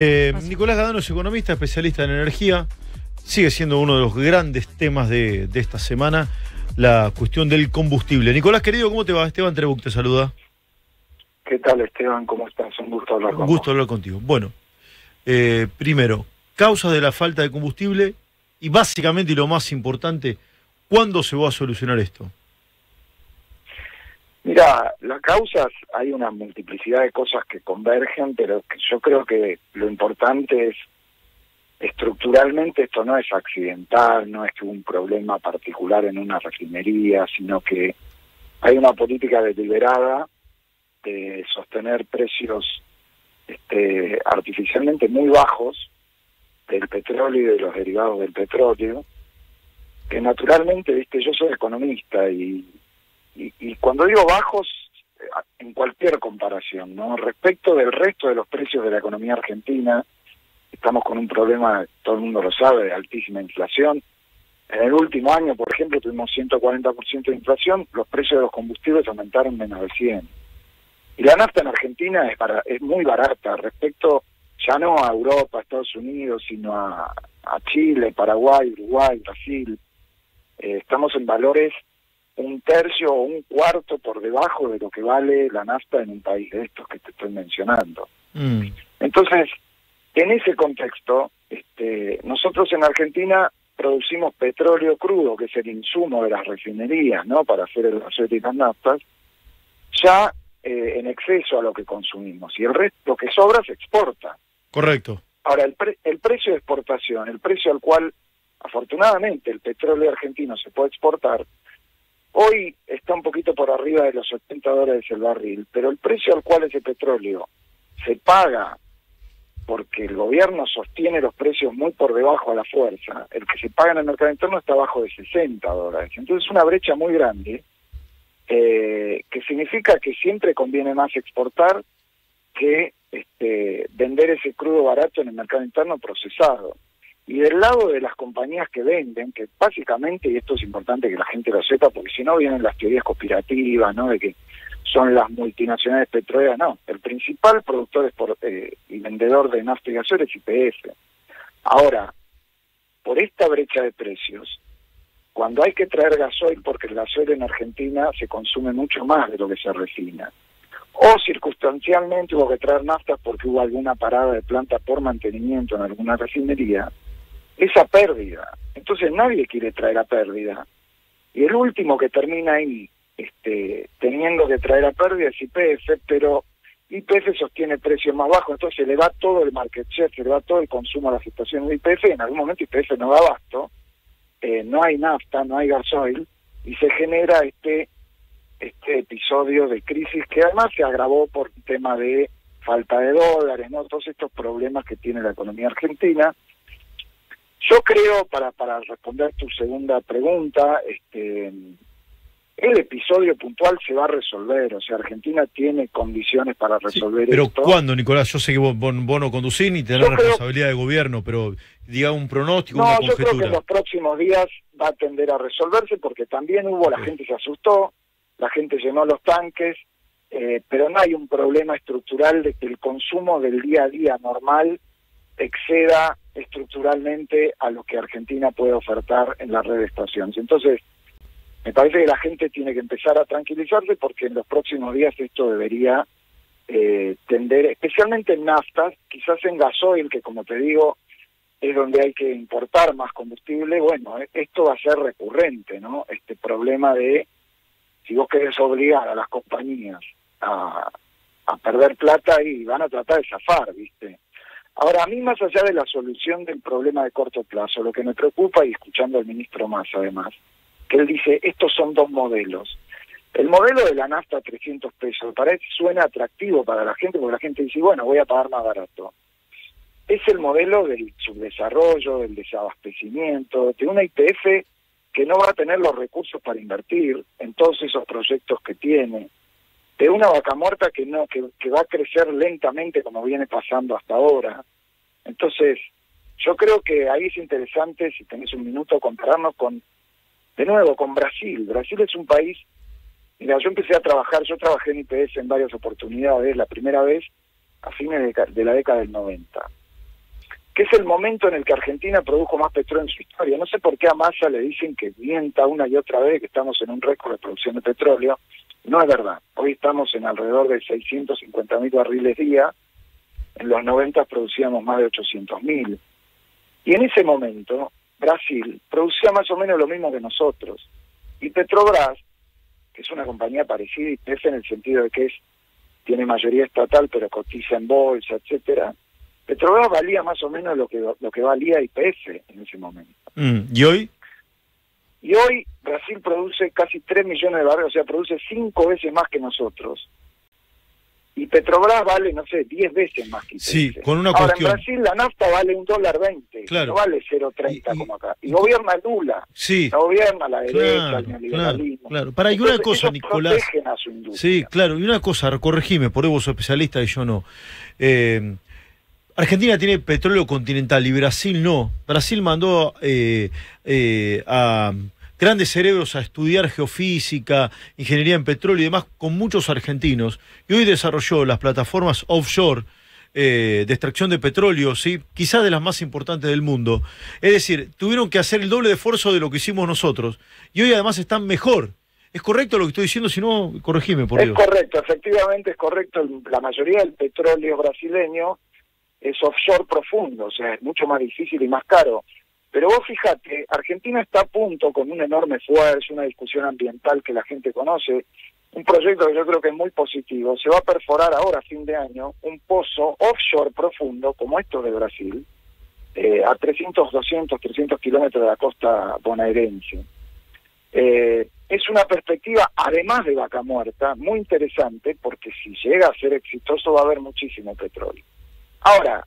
Eh, Nicolás Gadano es economista, especialista en energía. Sigue siendo uno de los grandes temas de, de esta semana, la cuestión del combustible. Nicolás, querido, ¿cómo te va? Esteban Trebuch te saluda. ¿Qué tal, Esteban? ¿Cómo estás? Un gusto hablar Un con gusto hablar contigo. Bueno, eh, primero, causas de la falta de combustible y básicamente y lo más importante, ¿cuándo se va a solucionar esto? Mira, las causas, hay una multiplicidad de cosas que convergen, pero yo creo que lo importante es, estructuralmente esto no es accidental, no es que un problema particular en una refinería, sino que hay una política deliberada de sostener precios este, artificialmente muy bajos del petróleo y de los derivados del petróleo, que naturalmente, viste, yo soy economista y, y, cuando digo bajos, eh, en cualquier comparación, ¿no? Respecto del resto de los precios de la economía argentina, estamos con un problema, todo el mundo lo sabe, de altísima inflación. En el último año, por ejemplo, tuvimos 140% de inflación, los precios de los combustibles aumentaron menos de 100. Y la nafta en Argentina es, bara- es muy barata respecto ya no a Europa, Estados Unidos, sino a, a Chile, Paraguay, Uruguay, Brasil. Eh, estamos en valores un tercio o un cuarto por debajo de lo que vale la nafta en un país de estos que te estoy mencionando. Mm, Entonces, en ese contexto, este, nosotros en Argentina producimos petróleo crudo, que es el insumo de las refinerías, ¿no? Para hacer el gasoil y las naftas, ya eh, en exceso a lo que consumimos. Y el resto, lo que sobra se exporta. correcto. Ahora, el, pre- el precio de exportación, el precio al cual afortunadamente el petróleo argentino se puede exportar, hoy está un poquito por arriba de los 80 dólares el barril, pero el precio al cual ese petróleo se paga porque el gobierno sostiene los precios muy por debajo a la fuerza, el que se paga en el mercado interno está abajo de 60 dólares. Entonces es una brecha muy grande eh, que significa que siempre conviene más exportar que este, vender ese crudo barato en el mercado interno procesado. Y del lado de las compañías que venden, que básicamente, y esto es importante que la gente lo sepa, porque si no vienen las teorías conspirativas, ¿no? De que son las multinacionales petroleras, no. El principal productor expor- eh, y vendedor de nafta y gasoil es IPF. Ahora, por esta brecha de precios, cuando hay que traer gasoil, porque el gasoil en Argentina se consume mucho más de lo que se refina, o circunstancialmente hubo que traer naftas porque hubo alguna parada de planta por mantenimiento en alguna refinería, esa pérdida. Entonces nadie quiere traer a pérdida. Y el último que termina ahí, este, teniendo que traer a pérdida es IPF, pero IPF sostiene precios más bajos, entonces le va todo el market share, se le va todo el consumo a las estaciones de IPF, en algún momento IPF no da abasto, eh, no hay nafta, no hay gasoil, y se genera este este episodio de crisis que además se agravó por tema de falta de dólares, ¿no? Todos estos problemas que tiene la economía argentina. Yo creo, para, para responder tu segunda pregunta, este, el episodio puntual se va a resolver, o sea, Argentina tiene condiciones para Sí, resolver pero esto. ¿cuándo, Nicolás? Yo sé que vos, vos- vos no conducís ni tenés Yo creo- responsabilidad de gobierno, pero diga un pronóstico, No, una yo creo que en conjetura. los próximos días va a tender a resolverse porque también hubo, la gente se asustó, la gente llenó los tanques, eh, pero no hay un problema estructural de que el consumo del día a día normal exceda estructuralmente a lo que Argentina puede ofertar en la red de estaciones. Entonces, me parece que la gente tiene que empezar a tranquilizarse porque en los próximos días esto debería eh, tender, especialmente en naftas, quizás en gasoil, que como te digo, es donde hay que importar más combustible, bueno, eh, esto va a ser recurrente, ¿no? Este problema de si vos querés obligar a las compañías a, a perder plata y van a tratar de zafar, ¿viste? Ahora, a mí más allá de la solución del problema de corto plazo, lo que me preocupa, y escuchando al ministro más además, que él dice, estos son dos modelos. El modelo de la nafta a 300 pesos, parece, suena atractivo para la gente, porque la gente dice, bueno, voy a pagar más barato es el modelo del subdesarrollo, del desabastecimiento, de una IPF que no va a tener los recursos para invertir en todos esos proyectos que tiene, de una vaca muerta que no que, va a crecer lentamente como viene pasando hasta ahora. Entonces, yo creo que ahí es interesante, si tenés un minuto, compararnos con, de nuevo, con Brasil. Brasil es un país, mira, yo empecé a trabajar, yo trabajé en IPS en varias oportunidades, la primera vez a fines de la década del 90. que es el momento en el que Argentina produjo más petróleo en su historia. No sé por qué a Massa le dicen que mienta una y otra vez que estamos en un récord de producción de petróleo. No es verdad. Hoy estamos en alrededor de 650 mil barriles día. En los 90 producíamos más de 800 mil. Y en ese momento, Brasil producía más o menos lo mismo que nosotros. Y Petrobras, que es una compañía parecida y en el sentido de que es tiene mayoría estatal pero cotiza en bolsa, etcétera, Petrobras valía más o menos lo que lo que valía IPF en ese momento. Mm, ¿Y hoy? Y hoy Brasil produce casi 3 millones de barriles, o sea, produce 5 veces más que nosotros. Y Petrobras vale, no sé, 10 veces más que. Sí, con una Ahora, cuestión. en Brasil la nafta vale un dólar 20, Claro. no vale 0,30 Y- y- como acá. Y gobierna Lula, Sí, no gobierna la derecha, el claro, claro, neoliberalismo. claro. Para, y una Entonces, cosa, Nicolás. a su. Sí, claro. Y una cosa, corregime, por ahí vos sos especialista y yo no. Eh, Argentina tiene petróleo continental y Brasil no. Brasil mandó eh, eh, a grandes cerebros a estudiar geofísica, ingeniería en petróleo y demás con muchos argentinos. Y hoy desarrolló las plataformas offshore eh, de extracción de petróleo, ¿sí? quizás de las más importantes del mundo. Es decir, tuvieron que hacer el doble de esfuerzo de lo que hicimos nosotros. Y hoy además están mejor. ¿Es correcto lo que estoy diciendo? Si no, corregime, por Es Dios. correcto, efectivamente es correcto. La mayoría del petróleo brasileño es offshore profundo, o sea, es mucho más difícil y más caro. Pero vos fíjate, Argentina está a punto con un enorme esfuerzo, una discusión ambiental que la gente conoce, un proyecto que yo creo que es muy positivo. Se va a perforar ahora, a fin de año, un pozo offshore profundo, como esto de Brasil, eh, a 300, 200, 300 kilómetros de la costa bonaerense. Eh, es una perspectiva, además de vaca muerta, muy interesante, porque si llega a ser exitoso va a haber muchísimo petróleo. Ahora,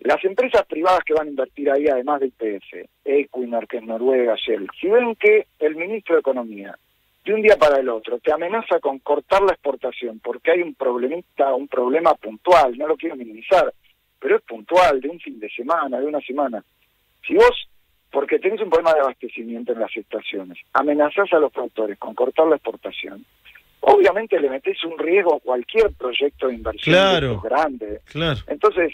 las empresas privadas que van a invertir ahí, además de IPF, Equinor, que es Noruega, Shell, si ven que el ministro de Economía, de un día para el otro, te amenaza con cortar la exportación porque hay un problemita, un problema puntual, no lo quiero minimizar, pero es puntual, de un fin de semana, de una semana. Si vos, porque tenés un problema de abastecimiento en las estaciones, amenazás a los productores con cortar la exportación, obviamente le metés un riesgo a cualquier proyecto de inversión de Claro. Entonces,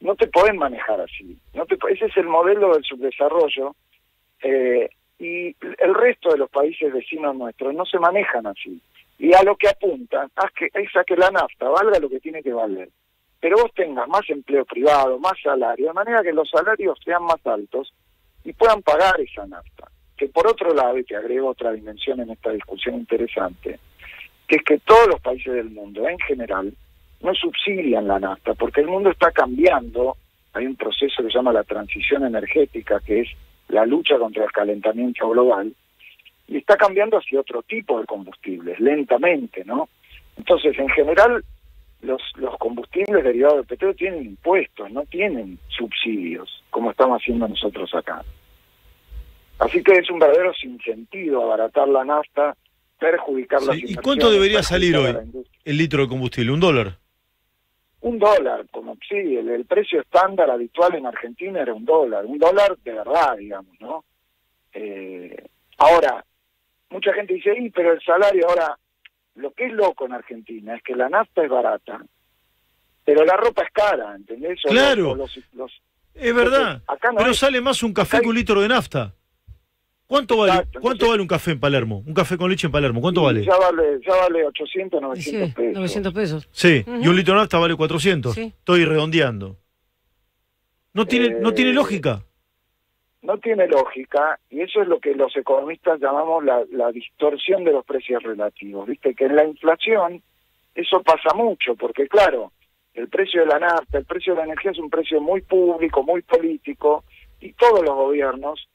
no te pueden manejar así. No te, ese es el modelo del subdesarrollo. eh, y el resto de los países vecinos nuestros no se manejan así. Y a lo que apuntan es, que, es a que la nafta valga lo que tiene que valer. Pero vos tengas más empleo privado, más salario, de manera que los salarios sean más altos y puedan pagar esa nafta. Que por otro lado, y te agrego otra dimensión en esta discusión interesante, que es que todos los países del mundo, en general, no subsidian la nafta, porque el mundo está cambiando. Hay un proceso que se llama la transición energética, que es la lucha contra el calentamiento global, y está cambiando hacia otro tipo de combustibles, lentamente, ¿no? Entonces, en general, los, los combustibles derivados del petróleo tienen impuestos, no tienen subsidios, como estamos haciendo nosotros acá. Así que es un verdadero sinsentido abaratar la nafta, perjudicar Sí, ¿Y cuánto debería salir hoy la el litro de combustible? ¿Un dólar? Un dólar, como sí, el, el precio estándar habitual en Argentina era un dólar, un dólar de verdad, digamos, ¿no? Eh, ahora, mucha gente dice, "Y, pero el salario ahora, lo que es loco en Argentina es que la nafta es barata, pero la ropa es cara, ¿entendés? O Claro. los- o los- los- Es verdad. acá no Pero sale más un café que un litro de nafta. ¿Cuánto vale, Exacto, ¿cuánto entonces- vale un café en Palermo? Un café con leche en Palermo. ¿Cuánto vale? Ya vale, ya vale 800, Sí, 900 pesos. 900 pesos. Sí, y un litro de nafta vale 400. Sí. Estoy redondeando. No tiene, no tiene Eh, lógica. no tiene lógica y eso es lo que los economistas llamamos la, la distorsión de los precios relativos. Viste que en la inflación eso pasa mucho porque claro, el precio de la nafta, el precio de la energía es un precio muy público, muy político y todos los gobiernos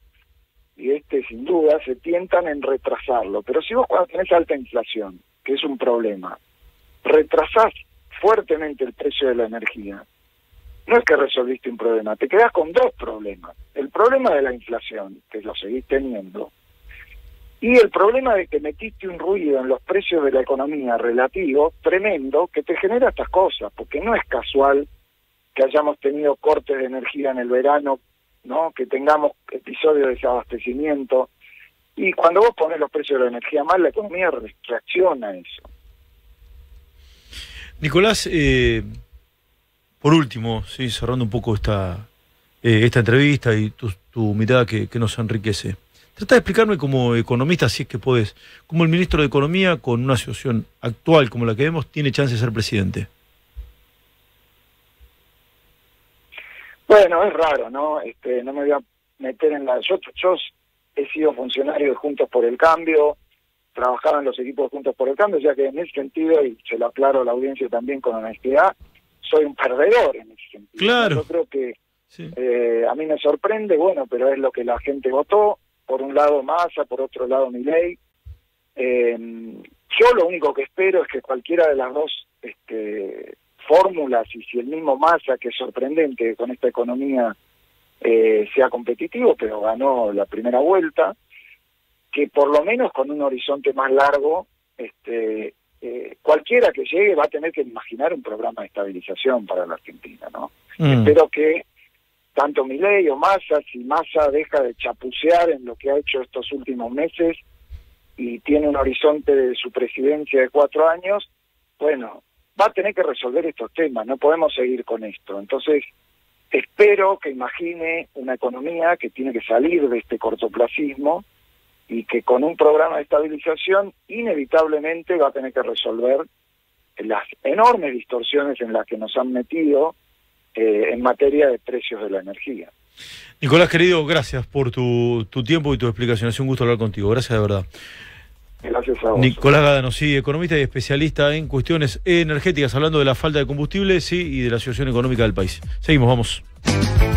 y este sin duda se tientan en retrasarlo. Pero si vos cuando tenés alta inflación, que es un problema, retrasás fuertemente el precio de la energía, no es que resolviste un problema, te quedas con dos problemas. El problema de la inflación, que lo seguís teniendo, y el problema de que metiste un ruido en los precios de la economía relativo tremendo que te genera estas cosas, porque no es casual que hayamos tenido cortes de energía en el verano, no que tengamos episodios de desabastecimiento. Y cuando vos pones los precios de la energía mal, la economía re- reacciona a eso. Nicolás, eh, por último, sí, cerrando un poco esta, eh, esta entrevista y tu, mirada que, nos enriquece. Trata de explicarme como economista, si es que podés, cómo el ministro de Economía, con una situación actual como la que vemos, tiene chance de ser presidente. Bueno, es raro, ¿no? Este, no me voy a meter en la... Yo, yo he sido funcionario de Juntos por el Cambio, trabajaba en los equipos de Juntos por el Cambio, ya que en ese sentido, y se lo aclaro a la audiencia también con honestidad, soy un perdedor en ese sentido. Claro. Yo creo que eh, a mí me sorprende, bueno, pero es lo que la gente votó. Por un lado Massa, por otro lado Milei. Eh, yo lo único que espero es que cualquiera de las dos este, fórmulas, y si el mismo Massa, que es sorprendente con esta economía, eh, sea competitivo, pero ganó la primera vuelta, que por lo menos con un horizonte más largo, este, eh, cualquiera que llegue va a tener que imaginar un programa de estabilización para la Argentina, ¿no? Mm. Espero que tanto Milei o Massa, si Massa deja de chapucear en lo que ha hecho estos últimos meses y tiene un horizonte de su presidencia de cuatro años, bueno, va a tener que resolver estos temas, no podemos seguir con esto. Entonces, espero que imagine una economía que tiene que salir de este cortoplacismo y que con un programa de estabilización inevitablemente va a tener que resolver las enormes distorsiones en las que nos han metido eh, en materia de precios de la energía. Nicolás, querido, gracias por tu, tu tiempo y tu explicación. Es un gusto hablar contigo. Gracias de verdad. Gracias a vos. Nicolás Gadano, sí, economista y especialista en cuestiones energéticas, hablando de la falta de combustible sí, y de la situación económica del país. Seguimos, vamos.